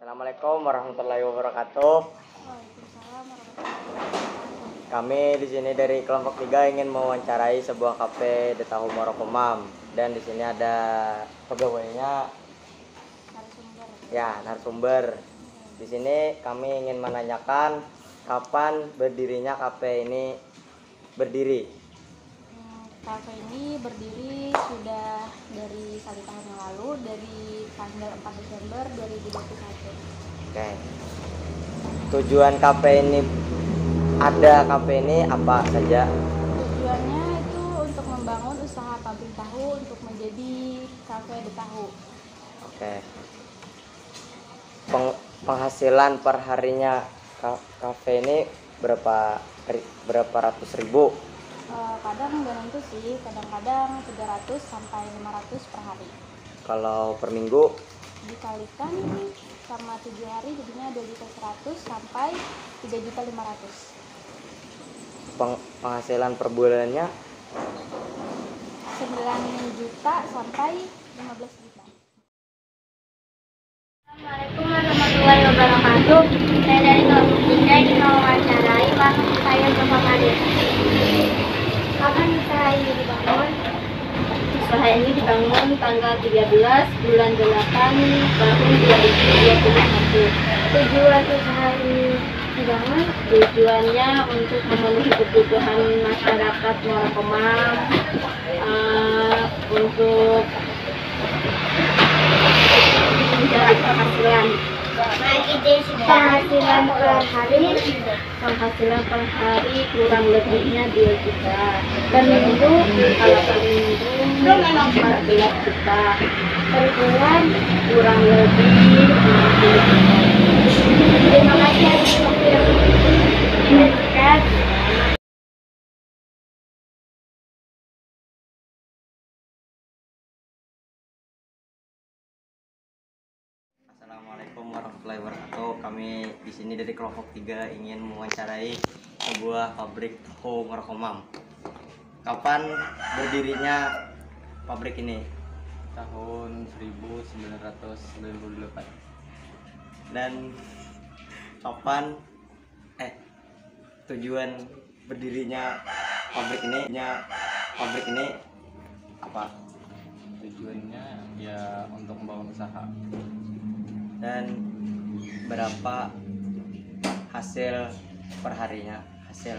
Assalamualaikum warahmatullahi wabarakatuh. Kami di sini dari kelompok 3 ingin mewawancarai sebuah kafe di Tahu Morokomam dan di sini ada pegawainya ya narasumber. Di sini kami ingin menanyakan kapan berdirinya kafe ini berdiri. Kafe ini berdiri sudah dari satu tahun yang lalu dari tanggal 4 Desember 2021. Oke. Tujuan kafe ini ada kafe ini apa saja? Tujuannya itu untuk membangun usaha pabrik tahu untuk menjadi kafe de tahu. Oke. Peng- penghasilan per harinya ka- kafe ini berapa berapa ratus ribu? Kadang nggak nentu sih, kadang-kadang 300 sampai 500 per hari. Kalau per minggu Dikalikan sama 7 hari jadinya 2 juta 100 sampai 3 juta 500. peng- penghasilan per bulannya 9 juta sampai 15 juta. Assalamualaikum warahmatullahi wabarakatuh. Saya dari kelompok tiga ingin mewawancarai Pak saya Bapak Kadir. Kapan usaha ini dibangun? Ini dibangun tanggal 13 bulan 8 tahun 2021. Tujuan ini dibangun tujuannya untuk memenuhi kebutuhan masyarakat Muarakomam eh, untuk mencari penghasilan penghasilan per hari. Penghasilan per hari kurang lebihnya 2 juta. Per minggu kalau per minggu 14 juta. Per bulan kurang lebih 60 juta terima kasih atas waktu yang diberikan Warahmatullahi wabarakatuh. Kami di sini dari kelompok 3 ingin mewawancarai sebuah pabrik tahu Morokomam. Kapan berdirinya pabrik ini? tahun 1998 dan kapan eh tujuan berdirinya pabrik ini nya pabrik ini apa tujuannya ya untuk membangun usaha dan berapa hasil perharinya hasil?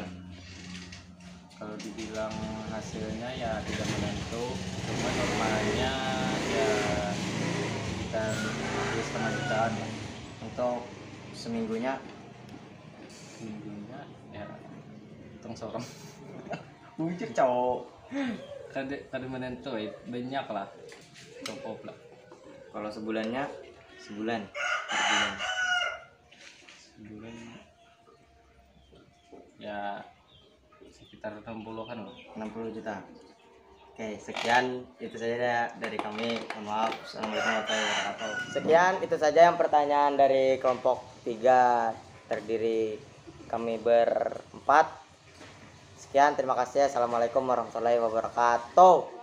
Kalau dibilang hasilnya ya tidak menentu cuma normalnya ya sekitar dua setengah jutaan ya. Untuk seminggunya? Minggunya ya. Tong sorong. Bujur cowok. Kada kada menentu ya banyak lah. Cukup lah. Kalau sebulannya? Sebulan. Per bulan sebulan ya sekitar 60-an lah 60 juta. Oke sekian. Itu saja da- dari kami. Mohon maaf. Assalamualaikum warahmatullahi wabarakatuh. Sekian. Itu saja yang pertanyaan dari kelompok 3 terdiri kami berempat. Sekian. Terima kasih. Assalamualaikum warahmatullahi wabarakatuh